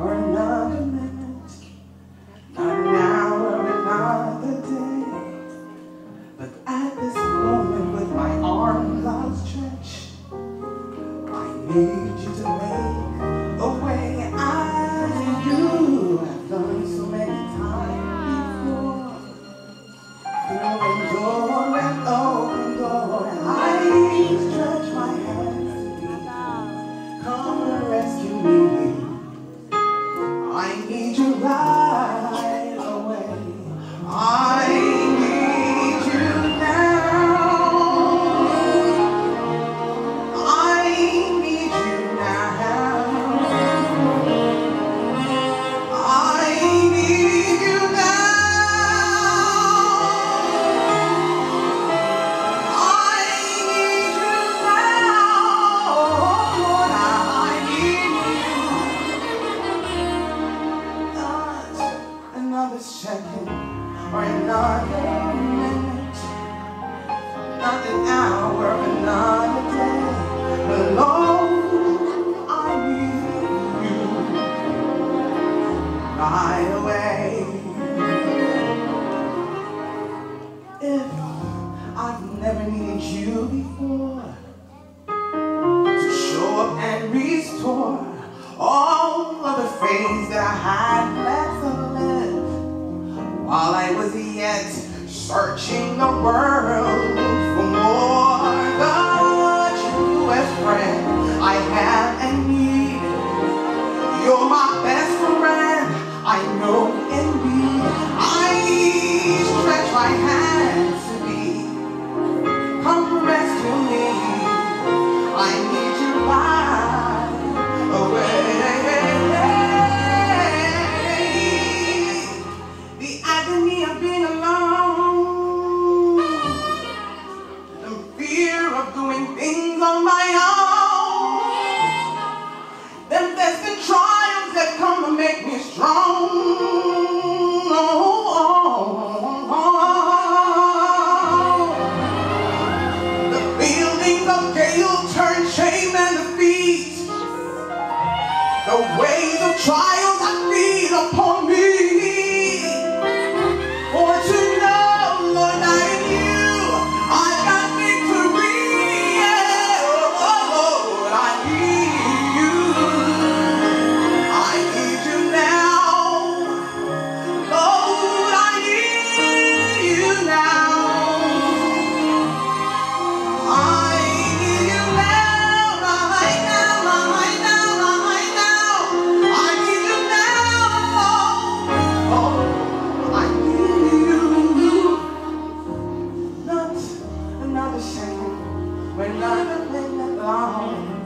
for another minute, not an hour, another day. But at this moment, with my arms outstretched, I need. second or another minute, not an hour, another day. Alone, I need you right away. If I've never needed you before. ways of trying. when I'm alone.